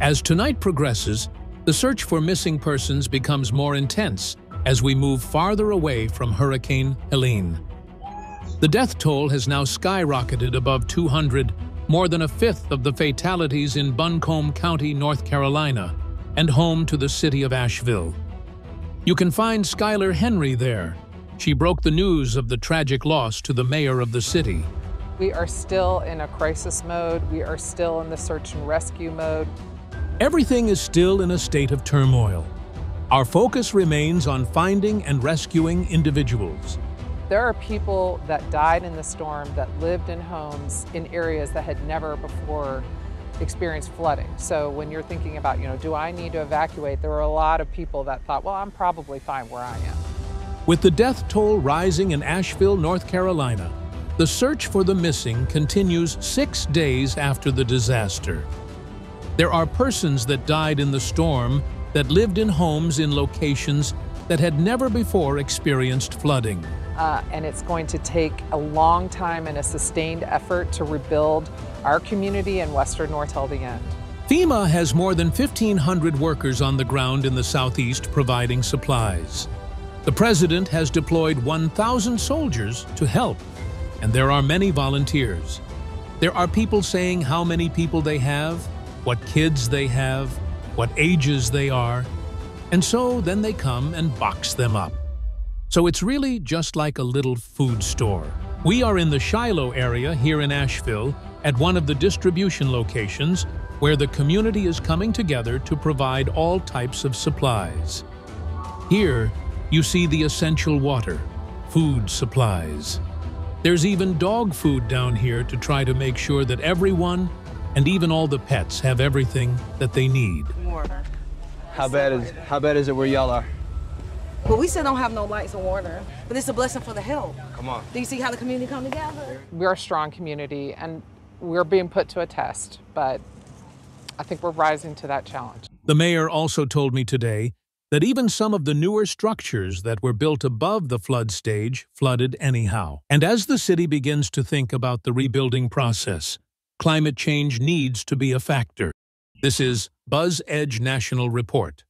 As tonight progresses, the search for missing persons becomes more intense as we move farther away from Hurricane Helene. The death toll has now skyrocketed above 200, more than a fifth of the fatalities in Buncombe County, North Carolina, and home to the city of Asheville. You can find Skyler Henry there. She broke the news of the tragic loss to the mayor of the city. We are still in a crisis mode. We are still in the search and rescue mode. Everything is still in a state of turmoil. Our focus remains on finding and rescuing individuals. There are people that died in the storm that lived in homes in areas that had never before experienced flooding. So when you're thinking about, you know, do I need to evacuate, there were a lot of people that thought, well, I'm probably fine where I am. With the death toll rising in Asheville, North Carolina, the search for the missing continues six days after the disaster. There are persons that died in the storm that lived in homes in locations that had never before experienced flooding. Uh, and it's going to take a long time and a sustained effort to rebuild our community in western North the end. FEMA has more than 1,500 workers on the ground in the southeast providing supplies. The president has deployed 1,000 soldiers to help, and there are many volunteers. There are people saying how many people they have, what kids they have, what ages they are, and so then they come and box them up. So it's really just like a little food store. We are in the Shiloh area here in Asheville at one of the distribution locations where the community is coming together to provide all types of supplies. Here, you see the essential water, food supplies. There's even dog food down here to try to make sure that everyone, and even all the pets, have everything that they need. Water. How bad is how bad is it where y'all are? But we still don't have no lights or water. But it's a blessing for the help. Come on. Do you see how the community come together? We're a strong community and we're being put to a test, but I think we're rising to that challenge. The mayor also told me today that even some of the newer structures that were built above the flood stage flooded anyhow. And as the city begins to think about the rebuilding process, climate change needs to be a factor. This is Buzz Edge National Report.